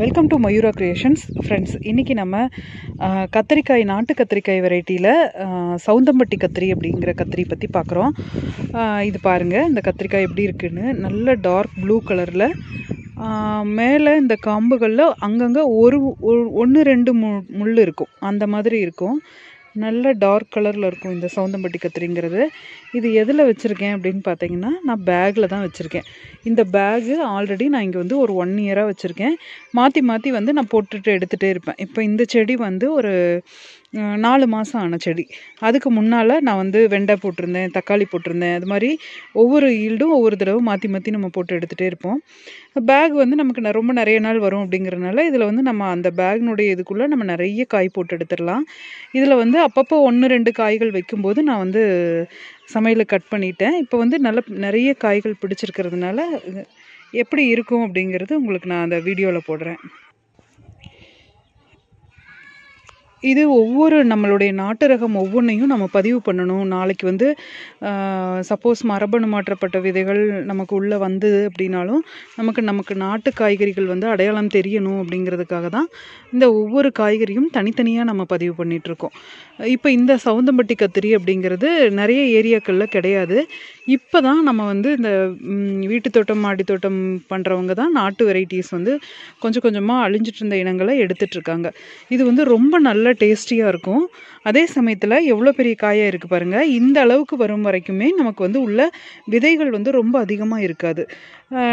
Welcome to Mayura creations friends இன்றைக்கி நம்ம கத்திரிக்காய் நாட்டு கத்திரிக்காய் வெரைட்டியில் சவுந்தம்பட்டி கத்திரி அப்படிங்கிற கத்திரி பற்றி பார்க்குறோம். இது பாருங்கள் இந்த கத்திரிக்காய் எப்படி இருக்குன்னு. நல்ல டார்க் ப்ளூ கலரில் மேலே இந்த காம்புகளில் அங்கங்கே ஒரு ஒன்று ரெண்டு மு முள் இருக்கும். அந்த மாதிரி இருக்கும். நல்ல டார்க் கலரில் இருக்கும் இந்த சவுந்தம்பட்டி கத்திரிங்கிறது. இது எதில் வச்சுருக்கேன் அப்படின்னு பார்த்தீங்கன்னா நான் பேக்கில் தான் வச்சுருக்கேன். இந்த பேகு ஆல்ரெடி நான் இங்கே வந்து ஒரு ஒன் இயராக வச்சுருக்கேன். மாற்றி மாற்றி வந்து நான் போட்டுட்டு எடுத்துகிட்டே இருப்பேன். இப்போ இந்த செடி வந்து ஒரு நாலு மாதம் ஆன செடி. அதுக்கு முன்னால் நான் வந்து வெண்டை போட்டிருந்தேன் தக்காளி போட்டிருந்தேன். அது மாதிரி ஒவ்வொரு ஈல்டும் ஒவ்வொரு தடவை மாற்றி மாற்றி நம்ம போட்டு எடுத்துகிட்டே இருப்போம். பேக் வந்து நமக்கு ரொம்ப நிறைய நாள் வரும் அப்படிங்கிறனால இதில் வந்து நம்ம அந்த பேக்னுடைய இதுக்குள்ளே நம்ம நிறைய காய் போட்டு எடுத்துடலாம். இதில் வந்து அப்பப்போ ஒன்று ரெண்டு காய்கள் வைக்கும்போது நான் வந்து சமையலை கட் பண்ணிட்டேன். இப்போ வந்து நல்ல நிறைய காய்கள் பிடிச்சிருக்கிறதுனால எப்படி இருக்கும் அப்படிங்கிறது உங்களுக்கு நான் அந்த வீடியோவில் போடுறேன். இது ஒவ்வொரு நம்மளுடைய நாட்டு ரகம் ஒவ்வொன்றையும் நம்ம பதிவு பண்ணணும். நாளைக்கு வந்து சப்போஸ் மரபணு மாற்றப்பட்ட விதைகள் நமக்கு உள்ளே வந்தது அப்படின்னாலும் நமக்கு நமக்கு நாட்டு காய்கறிகள் வந்து அடையாளம் தெரியணும் அப்படிங்கிறதுக்காக தான் இந்த ஒவ்வொரு காய்கறியும் தனித்தனியாக நம்ம பதிவு பண்ணிகிட்ருக்கோம் இப்போ இந்த சவுந்தம்பட்டி கத்திரி அப்படிங்கிறது நிறைய ஏரியாக்களில் கிடையாது. இப்போ தான் நம்ம வந்து இந்த வீட்டு தோட்டம் மாடி தோட்டம் பண்ணுறவங்க தான் நாட்டு வெரைட்டிஸ் வந்து கொஞ்சம் கொஞ்சமாக அழிஞ்சிட்டு இருந்த இனங்களை எடுத்துகிட்ருக்காங்க இது வந்து ரொம்ப நல்ல டேஸ்டியாக இருக்கும். அதே சமயத்தில் எவ்வளோ பெரிய காயாக இருக்குது பாருங்கள் இந்த அளவுக்கு வரும் வரைக்குமே நமக்கு வந்து உள்ள விதைகள் வந்து ரொம்ப அதிகமாக இருக்காது.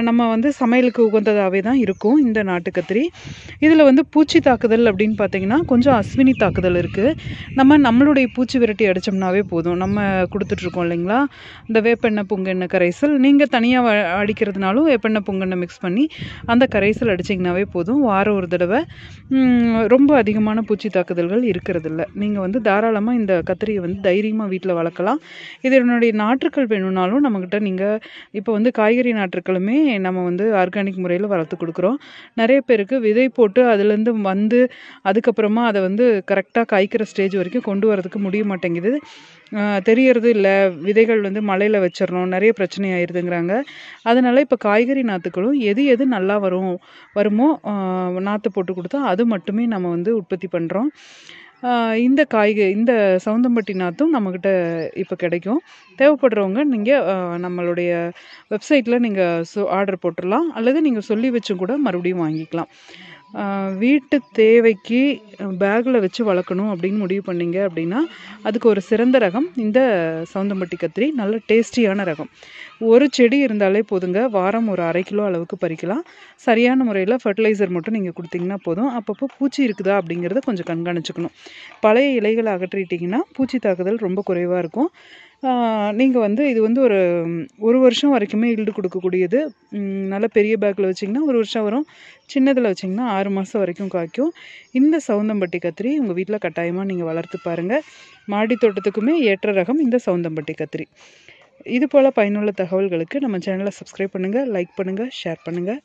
நம்ம வந்து சமையலுக்கு உகந்ததாகவே தான் இருக்கும் இந்த நாட்டு கத்திரி இதில் வந்து பூச்சி தாக்குதல் அப்படின்னு பார்த்தீங்கன்னா கொஞ்சம் அஸ்வினி தாக்குதல் இருக்குது நம்ம நம்மளுடைய பூச்சி விரட்டி அடித்தோம்னாவே போதும். நம்ம கொடுத்துட்ருக்கோம் இல்லைங்களா? இந்த வேப்பெண்ணெய் புங்கெண்ணெய் கரைசல். நீங்கள் தனியாக அடிக்கிறதுனாலும் வேப்பெண்ணெய் புங்கெண்ணெய் மிக்ஸ் பண்ணி அந்த கரைசல் அடிச்சிங்கனாவே போதும். வாரம் ஒரு தடவை. ரொம்ப அதிகமான பூச்சி தாக்குதல்கள் இருக்கிறதில்ல. நீங்கள் வந்து தாராளமாக இந்த கத்திரியை வந்து தைரியமாக வீட்டில் வளர்க்கலாம். இது என்னுடைய நாற்றுக்கள் வேணும்னாலும் நம்மக்கிட்ட நீங்கள் இப்போ வந்து காய்கறி நாற்றுக்களுமே நம்ம வந்து ஆர்கானிக் முறையில் வளர்த்து கொடுக்குறோம். நிறைய பேருக்கு விதை போட்டு அதுலேருந்து வந்து அதுக்கப்புறமா அதை வந்து கரெக்டாக காய்க்கிற ஸ்டேஜ் வரைக்கும் கொண்டு வரதுக்கு முடிய மாட்டேங்குது. தெரியறது இல்லை. விதைகள் வந்து மழையில் வச்சிடணும். நிறைய பிரச்சனை ஆயிடுதுங்கிறாங்க அதனால் இப்போ காய்கறி நாற்றுக்களும் எது எது நல்லா வரும் வருமோ நாற்று போட்டு கொடுத்தா அது மட்டுமே நம்ம வந்து உற்பத்தி பண்ணுறோம் இந்த காய்க இந்த சவுந்தம்பட்டி நாற்றும் நம்மக்கிட்ட இப்போ கிடைக்கும். தேவைப்படுறவங்க நீங்கள் நம்மளுடைய வெப்சைட்டில் நீங்கள் ஆர்டர் போட்டுடலாம் அல்லது நீங்கள் சொல்லி வச்சும் கூட மறுபடியும் வாங்கிக்கலாம். வீட்டு தேவைக்கு பேக்கில் வச்சு வளர்க்கணும் அப்படின்னு முடிவு பண்ணிங்க அப்படின்னா அதுக்கு ஒரு சிறந்த ரகம் இந்த சவுந்தம்பட்டி கத்திரி. நல்ல டேஸ்டியான ரகம். ஒரு செடி இருந்தாலே போதுங்க. வாரம் ஒரு அரை கிலோ அளவுக்கு பறிக்கலாம். சரியான முறையில் ஃபர்டிலைசர் மட்டும் நீங்கள் கொடுத்தீங்கன்னா போதும். அப்பப்போ பூச்சி இருக்குதா அப்படிங்கிறத கொஞ்சம் கண்காணிச்சுக்கணும். பழைய இலைகளை அகற்றிட்டிங்கன்னா பூச்சி தாக்குதல் ரொம்ப குறைவாக இருக்கும். நீங்கள் வந்து இது வந்து ஒரு ஒரு வருஷம் வரைக்குமே ஈல்டு கொடுக்கக்கூடியது. நல்லா நல்ல பெரிய பேக்கில் வச்சிங்கன்னா ஒரு வருஷம் வரும். சின்னதில் வச்சிங்கன்னா ஆறு மாதம் வரைக்கும் காய்க்கும். இந்த சவுந்தம்பட்டி கத்திரி உங்கள் வீட்டில் கட்டாயமாக நீங்கள் வளர்த்து பாருங்கள் மாடி தோட்டத்துக்குமே ஏற்ற ரகம் இந்த சவுந்தம்பட்டி கத்திரி. இது போல் பயனுள்ள தகவல்களுக்கு நம்ம சேனலை சப்ஸ்கிரைப் பண்ணுங்கள் லைக் பண்ணுங்கள் ஷேர் பண்ணுங்கள்